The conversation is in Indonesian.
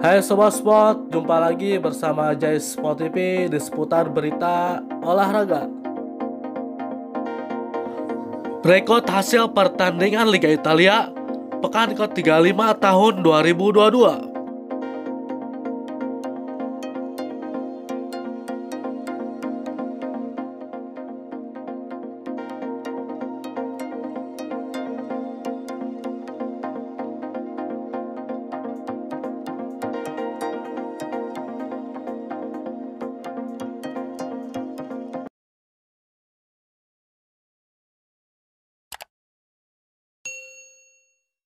Hai Sobat Sport, jumpa lagi bersama Jai Sport TV di seputar berita olahraga. Rekod hasil pertandingan Liga Italia pekan ke-35 tahun 2022.